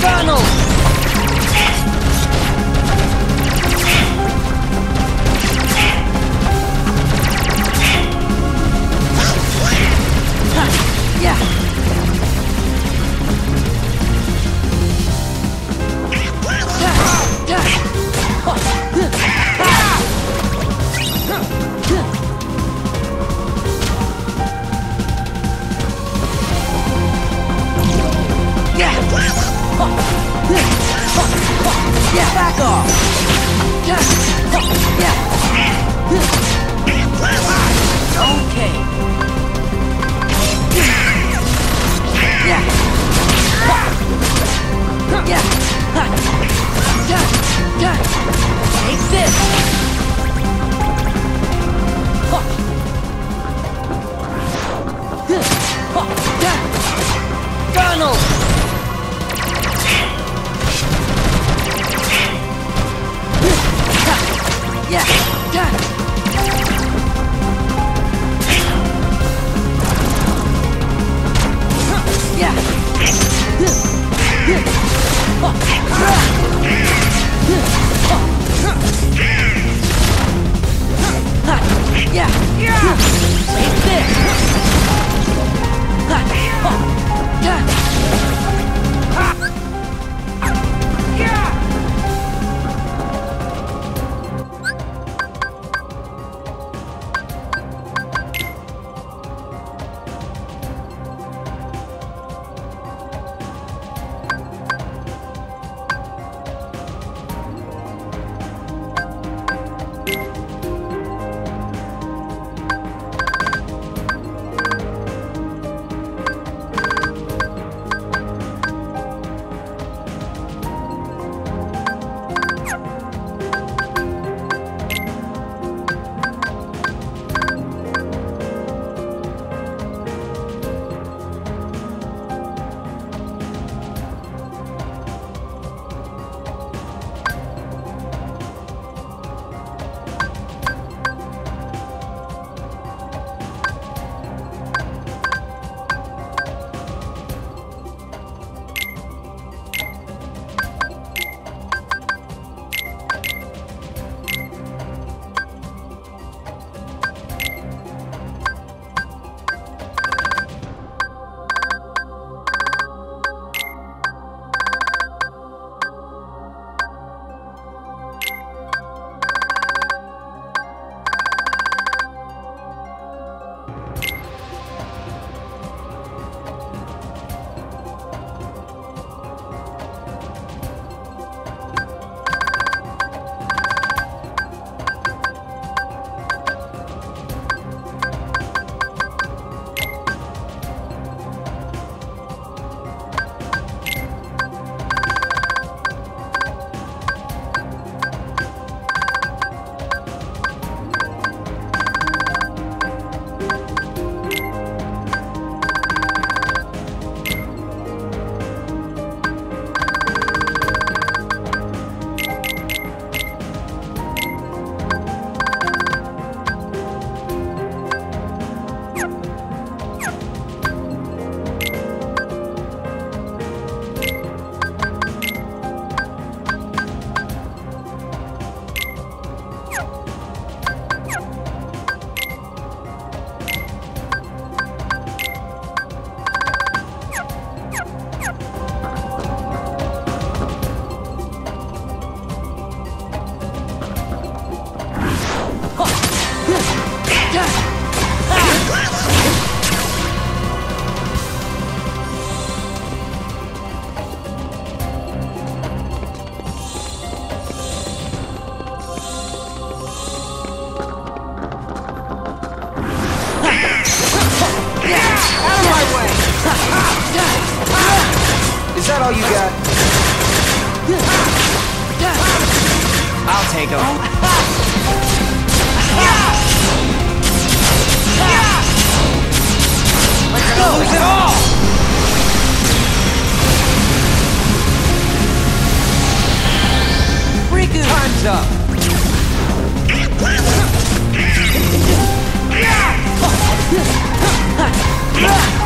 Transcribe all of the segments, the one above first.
Donald! That all you got? I'll take him. Let's go! Lose it all! Riku! Time's up! That's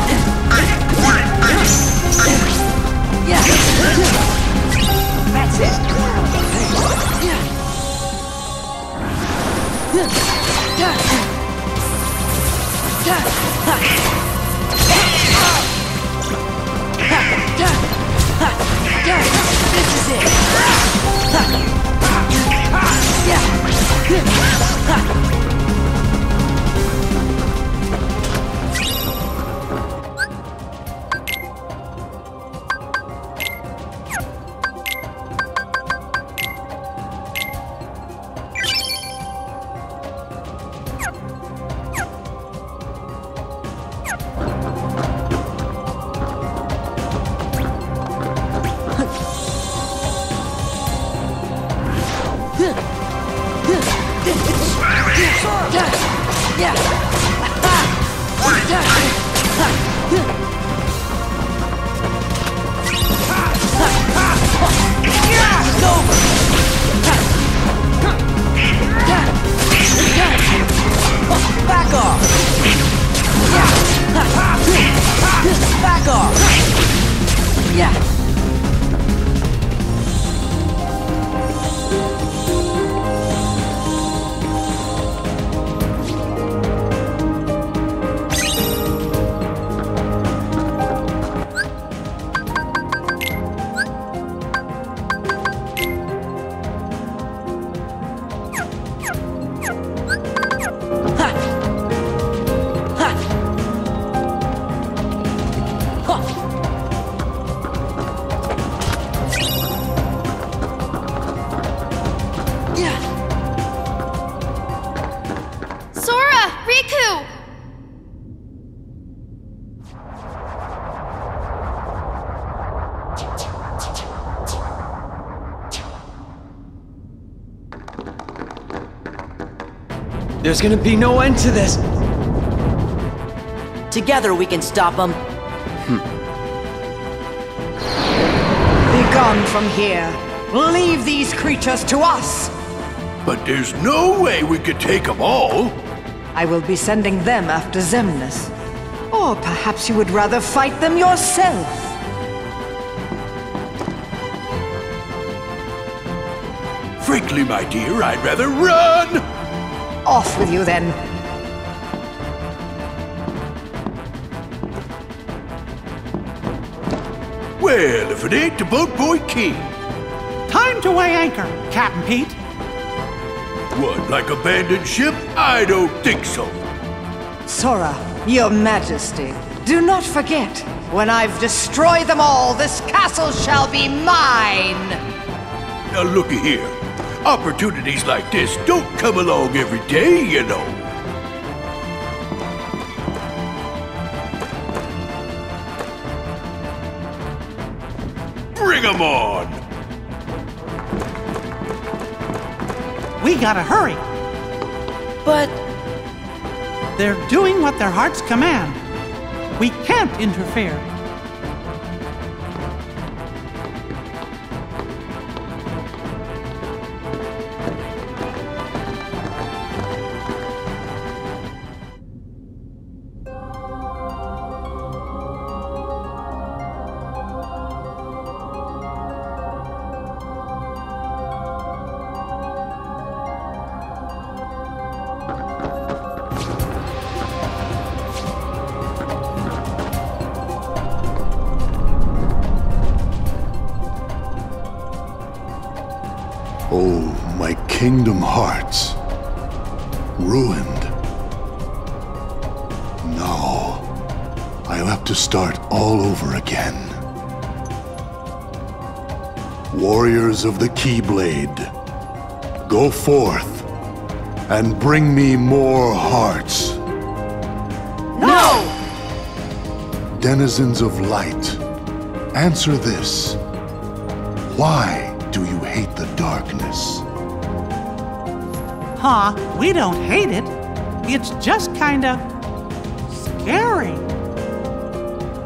There's gonna be no end to this. Together we can stop them. Hmm. Be gone from here. Leave these creatures to us. But there's no way we could take them all. I will be sending them after Xemnas. Or perhaps you would rather fight them yourself. Frankly, my dear, I'd rather run. Off with you then. Well, if it ain't the Boat Boy King. Time to weigh anchor, Captain Pete. What, like abandoned ship? I don't think so. Sora, your majesty, do not forget, when I've destroyed them all, this castle shall be mine! Now looky here. Opportunities like this don't come along every day, you know. Bring 'em on! We gotta hurry. But They're doing what their hearts command. We can't interfere. Kingdom hearts. Ruined. No. I'll have to start all over again. Warriors of the Keyblade, go forth and bring me more hearts. No! Denizens of light, answer this. Why do you hate the darkness? Huh, we don't hate it. It's just kinda scary.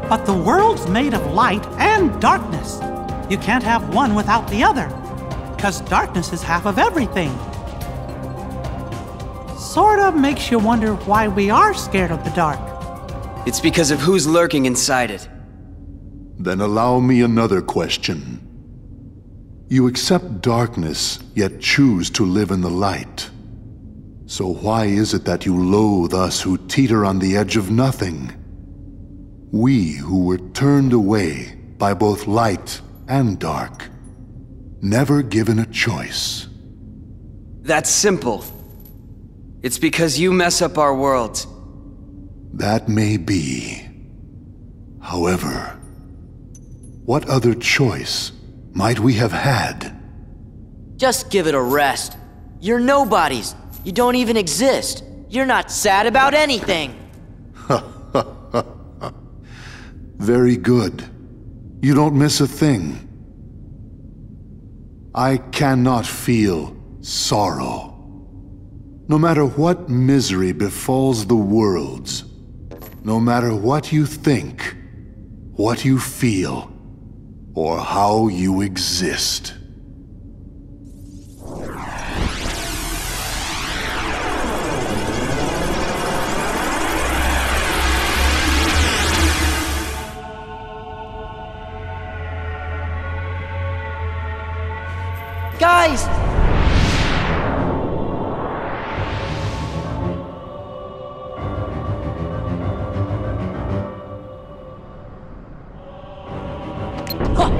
But the world's made of light and darkness. You can't have one without the other, because darkness is half of everything. Sorta makes you wonder why we are scared of the dark. It's because of who's lurking inside it. Then allow me another question. You accept darkness, yet choose to live in the light. So why is it that you loathe us who teeter on the edge of nothing? We who were turned away by both light and dark, never given a choice. That's simple. It's because you mess up our worlds. That may be. However, what other choice might we have had? Just give it a rest. You're nobodies. You don't even exist. You're not sad about anything. Very good. You don't miss a thing. I cannot feel sorrow. No matter what misery befalls the worlds, no matter what you think, what you feel, or how you exist. Guys! Huh.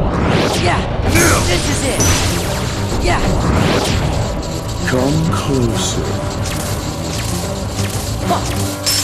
Yeah! This is it! Yeah! Come closer. Yeah!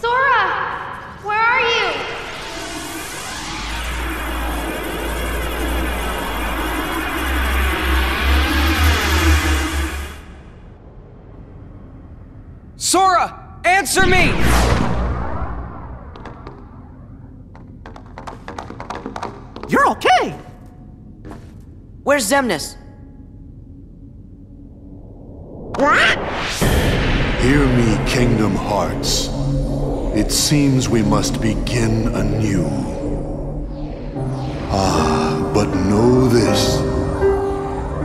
Sora! Where are you? Sora! Answer me! You're okay! Where's Xemnas? Hear me, Kingdom Hearts. It seems we must begin anew. Ah, but know this.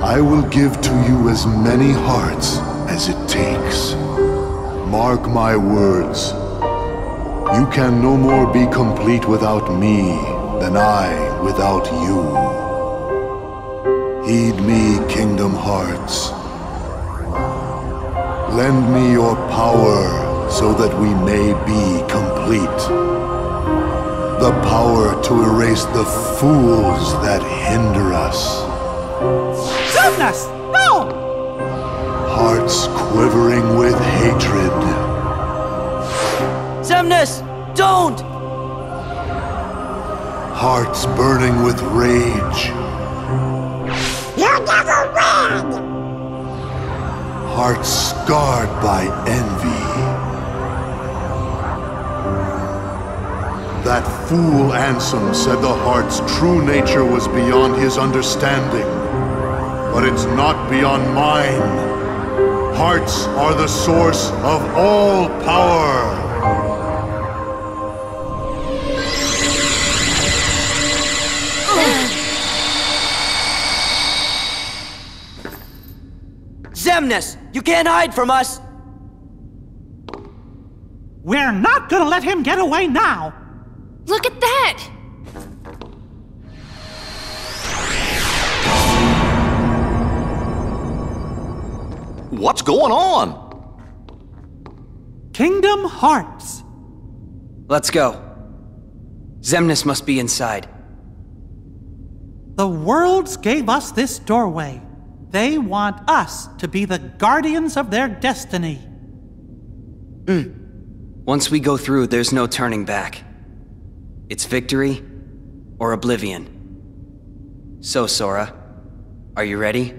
I will give to you as many hearts as it takes. Mark my words. You can no more be complete without me than I without you. Heed me, Kingdom Hearts. Lend me your power so that we may be complete. The power to erase the fools that hinder us. Xemnas! No! Hearts quivering with hatred. Xemnas! Don't! Hearts burning with rage. You never win! Hearts scarred by envy. Fool Ansem said the heart's true nature was beyond his understanding. But it's not beyond mine. Hearts are the source of all power. Xemnas! You can't hide from us! We're not gonna let him get away now! Look at that! What's going on? Kingdom Hearts! Let's go. Xemnas must be inside. The worlds gave us this doorway. They want us to be the guardians of their destiny. Hmm. Once we go through, there's no turning back. It's victory or oblivion. So, Sora, are you ready?